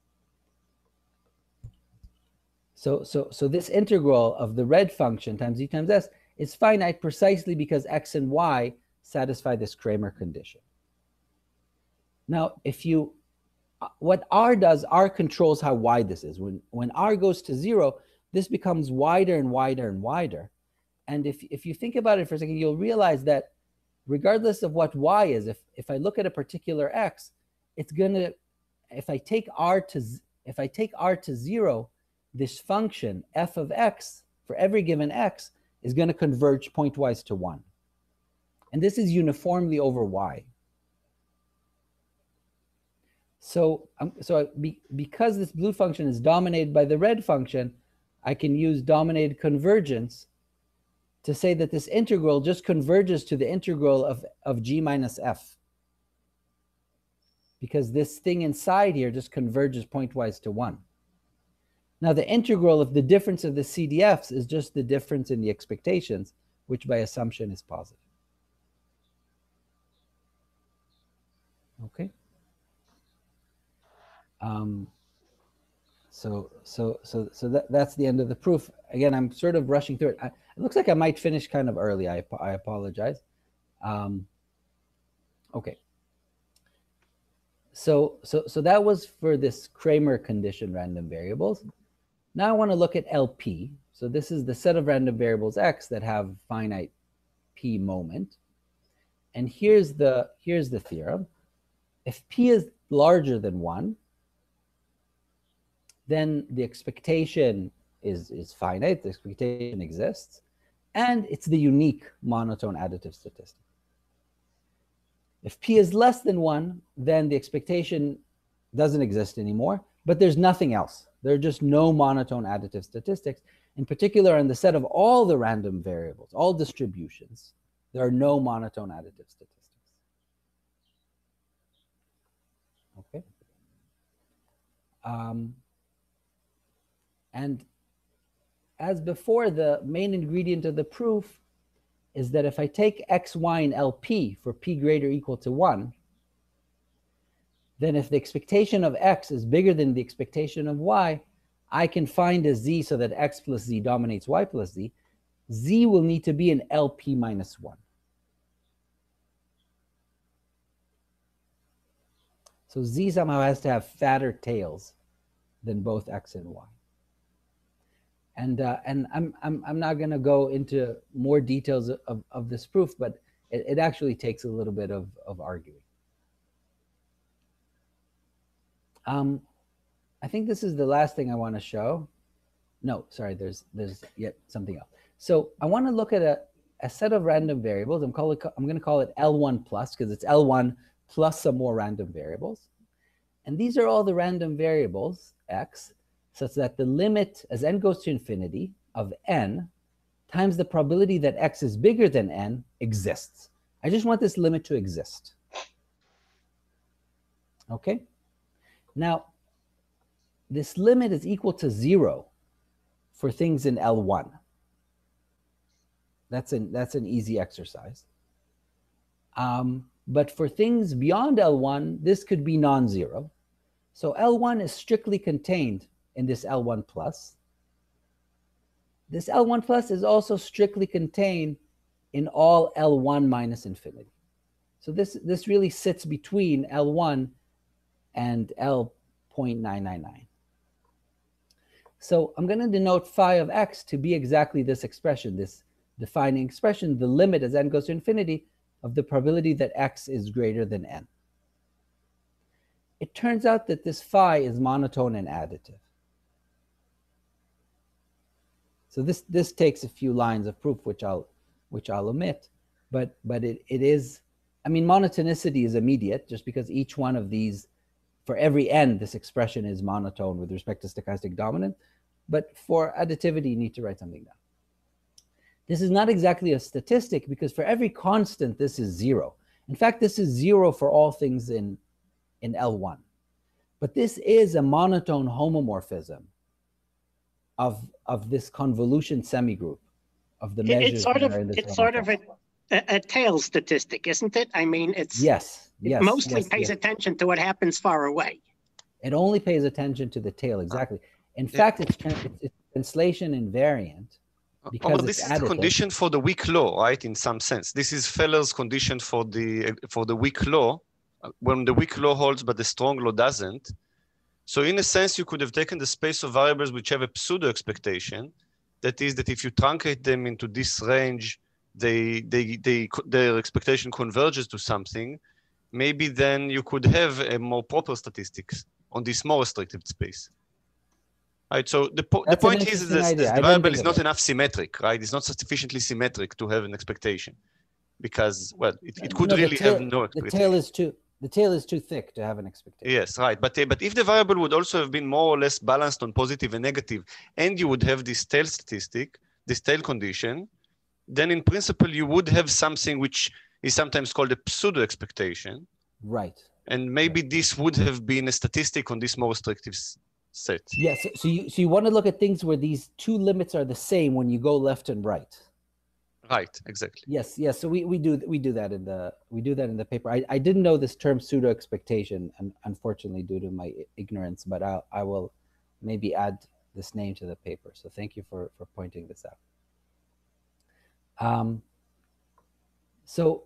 So, so, so this integral of the red function times e times s is finite precisely because x and y satisfy this Cramer condition. Now, if you, uh, what r does, r controls how wide this is. When, when r goes to zero, this becomes wider and wider and wider. And if, if you think about it for a second, you'll realize that regardless of what y is, if, if I look at a particular x, it's going to if I take r to if I take r to zero, this function f of x for every given x is going to converge pointwise to one. And this is uniformly over y. So, um, so be, because this blue function is dominated by the red function, I can use dominated convergence to say that this integral just converges to the integral of, of g minus f because this thing inside here just converges pointwise to 1. Now, the integral of the difference of the CDFs is just the difference in the expectations, which by assumption is positive. Okay. Um, so, so, so, so that, that's the end of the proof. Again, I'm sort of rushing through it. I, it looks like I might finish kind of early. I, I apologize. Um, okay. So, so, so that was for this Cramer condition random variables. Now I want to look at LP. So this is the set of random variables X that have finite P moment. And here's the, here's the theorem. If P is larger than one, then the expectation is, is finite, the expectation exists, and it's the unique monotone additive statistic. If P is less than one, then the expectation doesn't exist anymore, but there's nothing else. There are just no monotone additive statistics. In particular, in the set of all the random variables, all distributions, there are no monotone additive statistics. Okay. Um, and as before, the main ingredient of the proof is that if I take x, y, and LP for p greater or equal to 1, then if the expectation of x is bigger than the expectation of y, I can find a z so that x plus z dominates y plus z. z will need to be an LP minus 1. So z somehow has to have fatter tails than both x and y. And, uh, and I'm, I'm, I'm not going to go into more details of, of this proof, but it, it actually takes a little bit of, of arguing. Um, I think this is the last thing I want to show. No, sorry, there's there's yet something else. So I want to look at a, a set of random variables. I'm call it, I'm going to call it L1 plus because it's L1 plus some more random variables. And these are all the random variables, x, such that the limit as n goes to infinity of n times the probability that x is bigger than n exists. I just want this limit to exist. Okay? Now, this limit is equal to zero for things in L1. That's an, that's an easy exercise. Um, but for things beyond L1, this could be non-zero. So L1 is strictly contained in this L1 plus. This L1 plus is also strictly contained in all L1 minus infinity. So this, this really sits between L1 and L.999. So I'm going to denote phi of x to be exactly this expression, this defining expression, the limit as n goes to infinity of the probability that x is greater than n. It turns out that this phi is monotone and additive. So this, this takes a few lines of proof, which I'll, which I'll omit, but, but it, it is, I mean, monotonicity is immediate just because each one of these, for every n, this expression is monotone with respect to stochastic dominant. But for additivity, you need to write something down. This is not exactly a statistic because for every constant, this is zero. In fact, this is zero for all things in, in L1. But this is a monotone homomorphism of, of this convolution semigroup of the measures. It's sort of, it's sort of a, a, a, tail statistic, isn't it? I mean, it's yes, yes, it mostly yes, pays yes. attention to what happens far away. It only pays attention to the tail, exactly. In fact, it's, it's translation invariant uh, because oh, well, this is additive. the condition for the weak law, right? In some sense, this is Feller's condition for the for the weak law. Uh, when the weak law holds, but the strong law doesn't. So in a sense, you could have taken the space of variables which have a pseudo expectation. That is, that if you truncate them into this range, they they they their expectation converges to something. Maybe then you could have a more proper statistics on this more restricted space. Right. So the, po the point is that the variable is not enough symmetric, right? It's not sufficiently symmetric to have an expectation because, well, it, it uh, could no, really tail, have no expectation. The tail is too the tail is too thick to have an expectation. Yes, right. But uh, but if the variable would also have been more or less balanced on positive and negative, and you would have this tail statistic, this tail condition, then in principle you would have something which is sometimes called a pseudo expectation. Right. And maybe right. this would have been a statistic on this more restrictive set. Yes. Yeah, so, so you so you want to look at things where these two limits are the same when you go left and right. Right. Exactly. Yes. Yes. So we, we do we do that in the we do that in the paper. I, I didn't know this term pseudo expectation, and unfortunately due to my ignorance, but I I will maybe add this name to the paper. So thank you for for pointing this out. Um. So,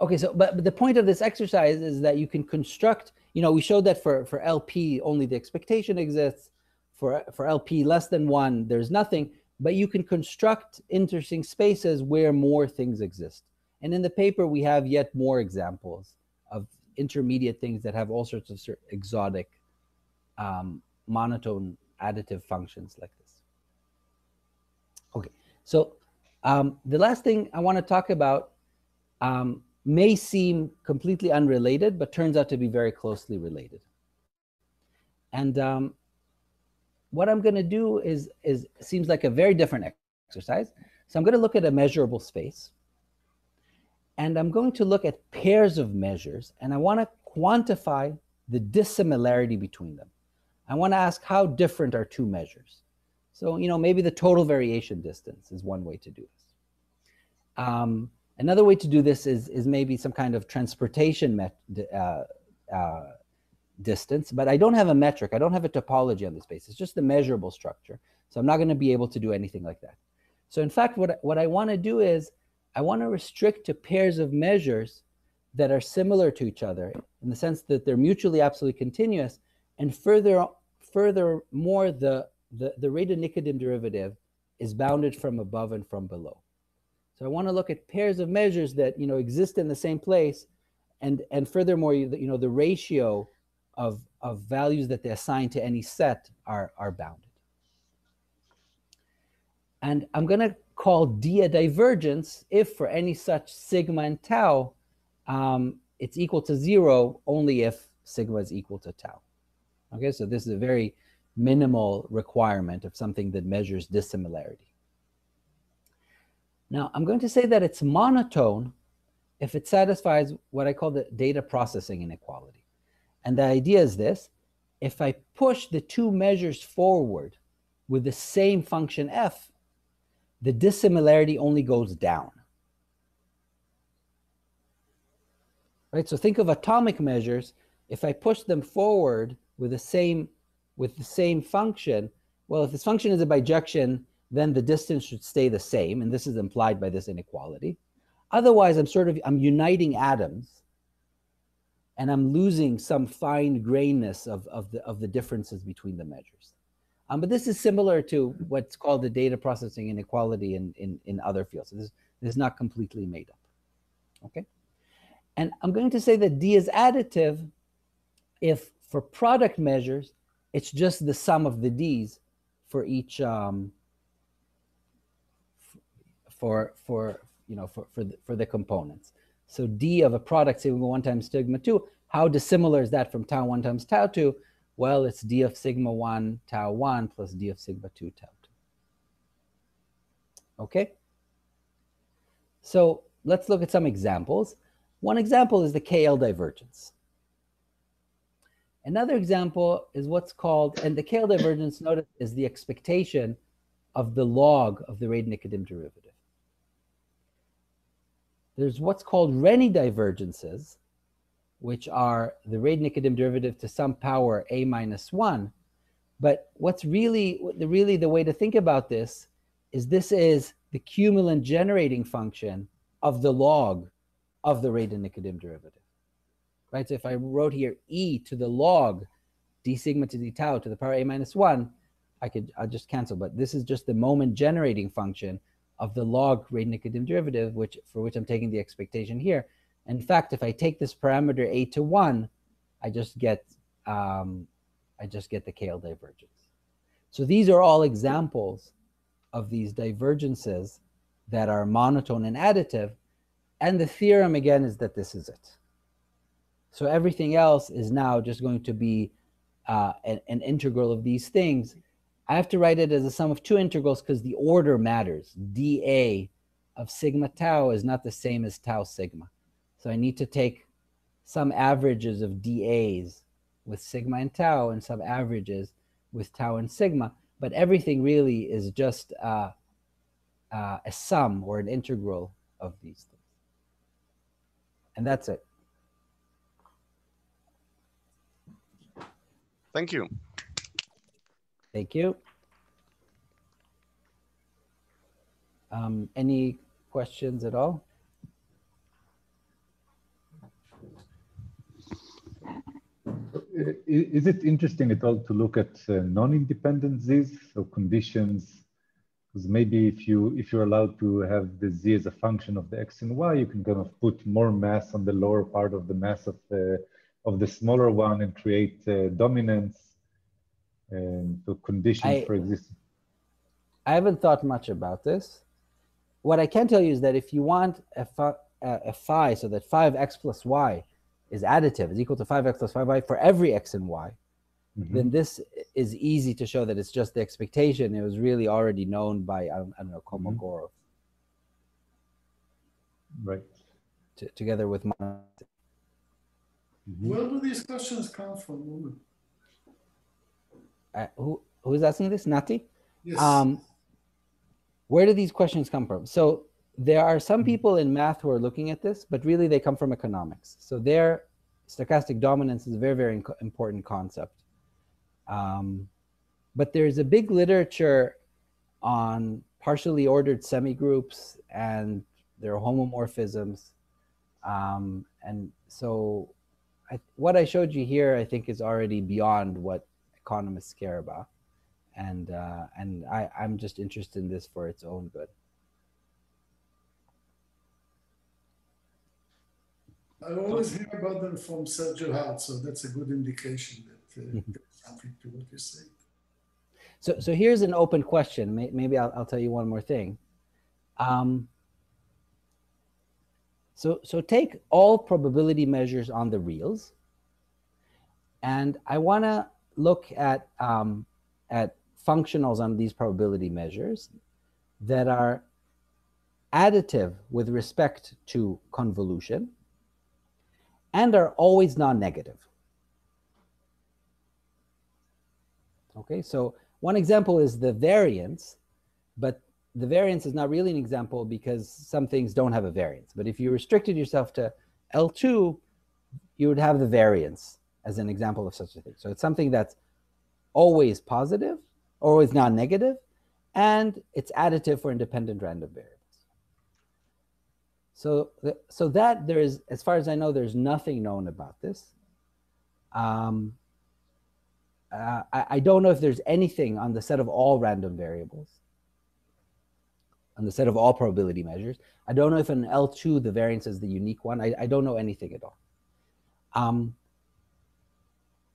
okay. So, but, but the point of this exercise is that you can construct you know, we showed that for, for LP, only the expectation exists. For, for LP less than one, there's nothing, but you can construct interesting spaces where more things exist. And in the paper, we have yet more examples of intermediate things that have all sorts of exotic um, monotone additive functions like this. Okay, so um, the last thing I want to talk about um, may seem completely unrelated, but turns out to be very closely related. And um, what I'm going to do is, is seems like a very different exercise. So I'm going to look at a measurable space. And I'm going to look at pairs of measures. And I want to quantify the dissimilarity between them. I want to ask how different are two measures. So, you know, maybe the total variation distance is one way to do this. Um, another way to do this is, is maybe some kind of transportation met, uh, uh, distance, but I don't have a metric. I don't have a topology on this space. It's just the measurable structure. So I'm not going to be able to do anything like that. So in fact, what, what I want to do is I want to restrict to pairs of measures that are similar to each other in the sense that they're mutually absolutely continuous. And further, furthermore, the, the, the Radon-Nikodym derivative is bounded from above and from below. So I want to look at pairs of measures that you know exist in the same place, and and furthermore, you, you know the ratio of, of values that they assign to any set are, are bounded. And I'm going to call D a divergence if for any such sigma and tau, um, it's equal to zero only if sigma is equal to tau. Okay, so this is a very minimal requirement of something that measures dissimilarity. Now, I'm going to say that it's monotone if it satisfies what I call the data processing inequality. And the idea is this if I push the two measures forward with the same function f, the dissimilarity only goes down. Right? So think of atomic measures. If I push them forward with the same with the same function, well, if this function is a bijection, then the distance should stay the same, and this is implied by this inequality. Otherwise, I'm sort of I'm uniting atoms and I'm losing some fine grainness of, of, the, of the differences between the measures. Um, but this is similar to what's called the data processing inequality in, in, in other fields. So this, this is not completely made up. Okay. And I'm going to say that D is additive if for product measures, it's just the sum of the D's for each um, for for you know for for the, for the components. So D of a product sigma 1 times sigma 2, how dissimilar is that from tau 1 times tau 2? Well, it's D of sigma 1 tau 1 plus D of sigma 2 tau 2. Okay? So let's look at some examples. One example is the KL divergence. Another example is what's called, and the KL divergence, notice, is the expectation of the log of the Radon-Nikodym derivative. There's what's called Renyi divergences, which are the Radon-Nikodym derivative to some power a minus 1. But what's really, really the way to think about this is this is the cumulant generating function of the log of the Radon-Nikodym derivative. Right? So if I wrote here e to the log d sigma to d tau to the power a minus 1, I could I'll just cancel. But this is just the moment generating function of the log Radon-Nikodym derivative, which for which I'm taking the expectation here. In fact, if I take this parameter a to one, I just get um, I just get the KL divergence. So these are all examples of these divergences that are monotone and additive. And the theorem again is that this is it. So everything else is now just going to be uh, an, an integral of these things I have to write it as a sum of two integrals because the order matters. dA of sigma tau is not the same as tau sigma. So I need to take some averages of dAs with sigma and tau and some averages with tau and sigma. But everything really is just uh, uh, a sum or an integral of these things. And that's it. Thank you. Thank you. Um, any questions at all? Is it interesting at all to look at uh, non-independent z's, so conditions? Because maybe if you if you're allowed to have the z as a function of the x and y, you can kind of put more mass on the lower part of the mass of the of the smaller one and create uh, dominance and the conditions I, for existence? I haven't thought much about this. What I can tell you is that if you want a, phi, a phi so that 5x plus y is additive, is equal to 5x plus 5y for every x and y, mm-hmm. then this is easy to show that it's just the expectation. It was really already known by, I don't, I don't know, Kolmogorov. Mm-hmm. Right. T- together with. Mm-hmm. Where do these questions come from? Uh, who, who is asking this? Nati? Yes. Um, where do these questions come from? So there are some people in math who are looking at this, but really they come from economics. So their stochastic dominance is a very, very important concept. Um, but there's a big literature on partially ordered semigroups and their homomorphisms. Um, and so I, what I showed you here, I think is already beyond what economists care about. And, uh, and I, I'm just interested in this for its own good. I always hear about them from Sergiu Hart, so that's a good indication that uh, there's something to what you say. So, so here's an open question. Maybe I'll, I'll tell you one more thing. Um, so, so take all probability measures on the reals, and I want to look at um, at functionals on these probability measures that are additive with respect to convolution and are always non-negative. Okay, so one example is the variance, but the variance is not really an example because some things don't have a variance. But if you restricted yourself to L2, you would have the variance as an example of such a thing. So it's something that's always positive, always non-negative, and it's additive for independent random variables. So, so that there is, as far as I know, there's nothing known about this. Um, uh, I, I, don't know if there's anything on the set of all random variables, on the set of all probability measures. I don't know if in L2 the variance is the unique one. I, I don't know anything at all. Um,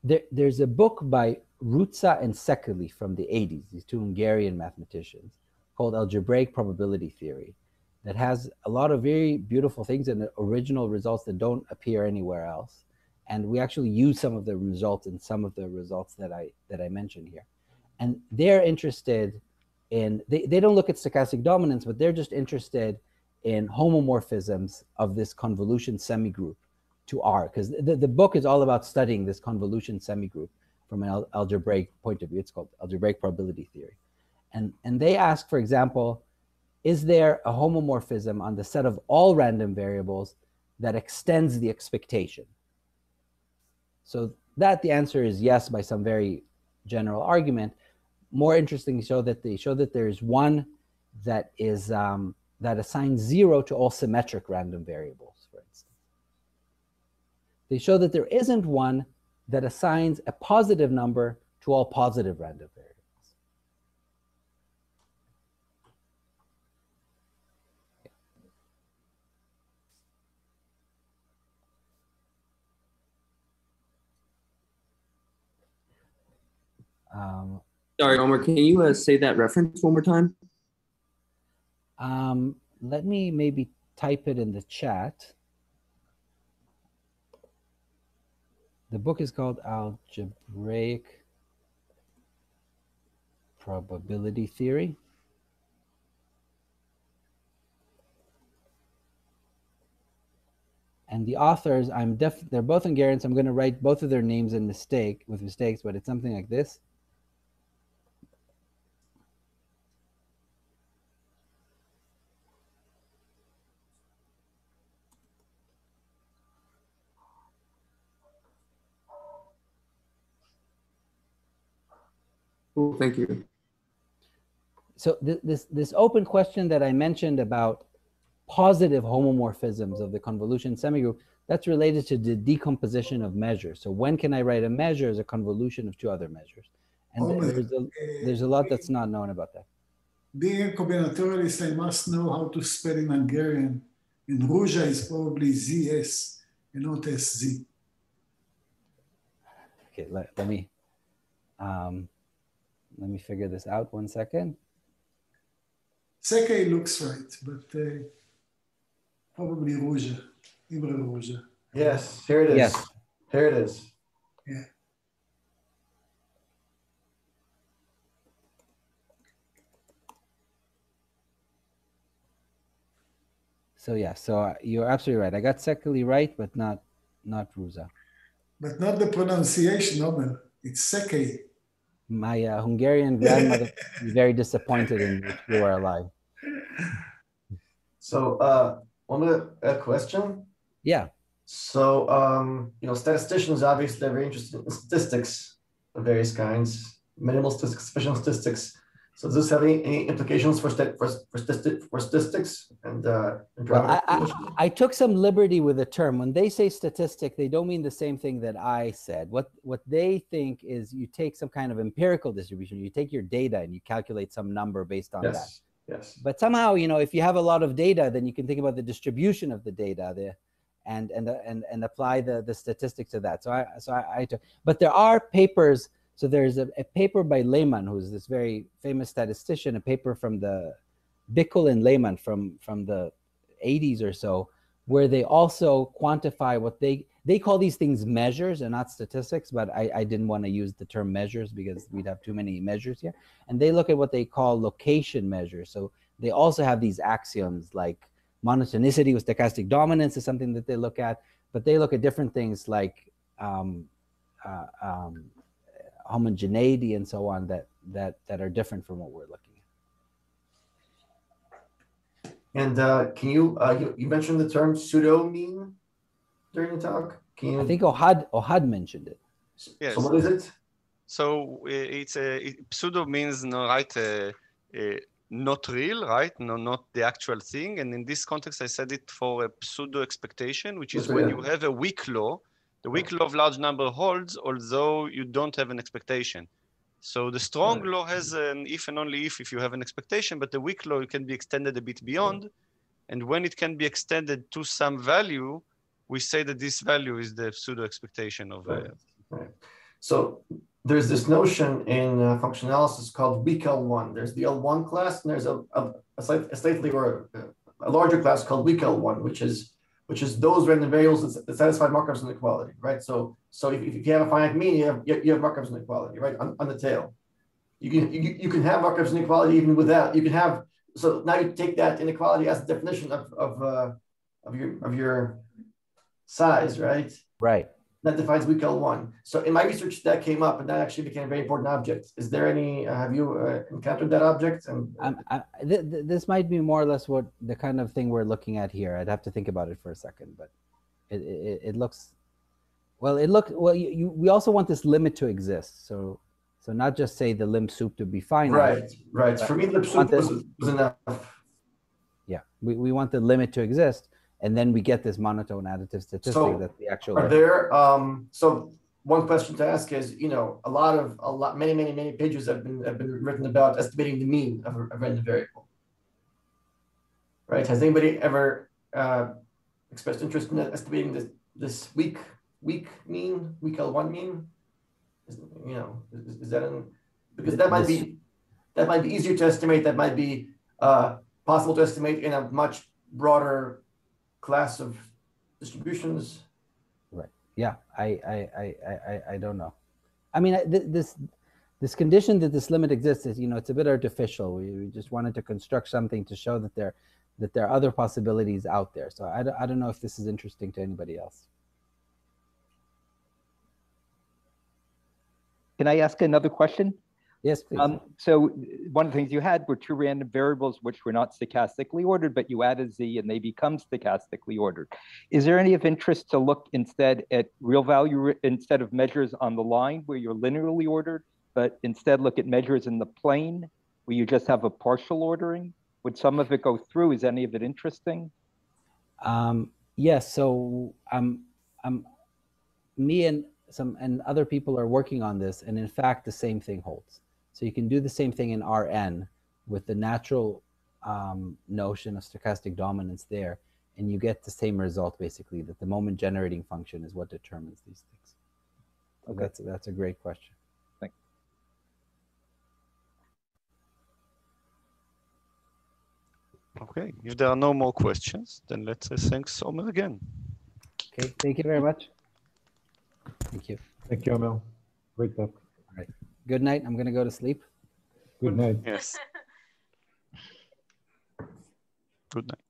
there, there's a book by Ruzsa and Szekely from the 80s, these two Hungarian mathematicians, called Algebraic Probability Theory that has a lot of very beautiful things and original results that don't appear anywhere else. And we actually use some of the results in some of the results that I that I mentioned here. And they're interested in they, they don't look at stochastic dominance, but they're just interested in homomorphisms of this convolution semigroup to R, because the, the book is all about studying this convolution semigroup from an algebraic point of view. It's called algebraic probability theory. And, and they ask, for example, is there a homomorphism on the set of all random variables that extends the expectation? So that the answer is yes by some very general argument. More interesting, show that they show that there is one that is um, that assigns zero to all symmetric random variables. They show that there isn't one that assigns a positive number to all positive random variables. Um, Sorry, Omer, can you uh, say that reference one more time? Um, let me maybe type it in the chat. The book is called Algebraic Probability Theory. and the authors i'm def they're both hungarian so i'm going to write both of their names in mistake with mistakes but it's something like this Cool, thank you. So th this this open question that I mentioned about positive homomorphisms of the convolution semigroup, that's related to the decomposition of measures. So when can I write a measure as a convolution of two other measures? And oh, there's, a, there's a lot that's not known about that. Being a combinatorialist, I must know how to spell in Hungarian. In Ruzsa is probably ZS and not SZ. Okay, let, let me um, let me figure this out one second. Seke looks right, but uh, probably Ruzsa, Ibrahim Ruzsa. Yes, here it is. Yes. Here it is. Yeah. So yeah, so uh, you're absolutely right. I got Szekely right, but not not Ruzsa. But not the pronunciation, Omer. It's Sekei. My uh, Hungarian grandmother was very disappointed in if you were alive. So, uh, one a question. Yeah. So, um, you know, statisticians obviously are very interested in statistics of various kinds, minimal statistics, special statistics. So does this have any, any implications for, st- for, for, for statistics and, uh, and well, I, I, I, took some liberty with the term. When they say statistic, they don't mean the same thing that I said. What what they think is you take some kind of empirical distribution. You take your data and you calculate some number based on yes. that. Yes. But somehow, you know, if you have a lot of data, then you can think about the distribution of the data, the and and and and apply the the statistics to that. So I so I, I took, but there are papers so there's a, a paper by Lehmann, who's this very famous statistician, a paper from the Bickel and Lehmann from, from the 80s or so, where they also quantify what they they call these things measures and not statistics, but I, I didn't want to use the term measures because we'd have too many measures here. And they look at what they call location measures. So they also have these axioms like monotonicity with stochastic dominance is something that they look at, but they look at different things like um, uh, um, homogeneity and so on that that that are different from what we're looking at. And uh, can you, uh, you you mentioned the term pseudo mean during the talk? Can you? I think Ohad Ohad mentioned it. Yes. So what is it? So it's a it, pseudo means no right. Uh, uh, not real, right? No, not the actual thing. And in this context, I said it for a pseudo expectation, which is when you have a weak law the weak law of large number holds, although you don't have an expectation. So the strong right. law has an if and only if if you have an expectation, but the weak law can be extended a bit beyond. And when it can be extended to some value, we say that this value is the pseudo expectation of. Right. Uh, right. So there's this notion in uh, function analysis called weak L1. There's the L1 class, and there's a, a, a, slightly or a, a larger class called weak L1, which is which is those random variables that satisfy Markov's inequality, right? So, so if, if you have a finite mean, you have you have Markov's inequality, right, on, on the tail. You can you, you can have Markov's inequality even without. You can have so now you take that inequality as a definition of of uh, of your of your size, right? Right that defines weak L1. So in my research, that came up, and that actually became a very important object. Is there any? Uh, have you uh, encountered that object? And um, I, th th this might be more or less what the kind of thing we're looking at here. I'd have to think about it for a second, but it it, it looks well. It looked well. You, you, we also want this limit to exist. So so not just say the lim sup to be finite. Right, right. For me, lim sup was, was enough. Yeah, we, we want the limit to exist and then we get this monotone additive statistic so that's the actual are there um so one question to ask is you know a lot of a lot many many many pages have been have been written about estimating the mean of a, of random variable. Right? Has anybody ever uh, expressed interest in estimating this this weak weak mean weak l1 mean? Is, you know is, is that an because that might be that might be easier to estimate that might be uh, possible to estimate in a much broader class of distributions? Right. Yeah. I I I I, I don't know. I mean, this this condition that this limit exists is, you know, it's a bit artificial. We, we just wanted to construct something to show that there that there are other possibilities out there. So I, I don't know if this is interesting to anybody else. Can I ask another question? Yes, please. Um, so one of the things you had were two random variables which were not stochastically ordered, but you add a z and they become stochastically ordered. Is there any of interest to look instead at real value instead of measures on the line where you're linearly ordered, but instead look at measures in the plane where you just have a partial ordering? Would some of it go through? Is any of it interesting? Um, yes. So um, um, me and some and other people are working on this, and in fact, the same thing holds. So you can do the same thing in Rn with the natural um, notion of stochastic dominance there, and you get the same result basically, that the moment generating function is what determines these things. Okay. That's, that's a great question. Thanks. Okay, if there are no more questions, then let's say thanks, Omer, again. Okay, thank you very much. Thank you. Thank you, Omer. Great talk. All right. Good night. I'm going to go to sleep. Good night. Yes. Good night.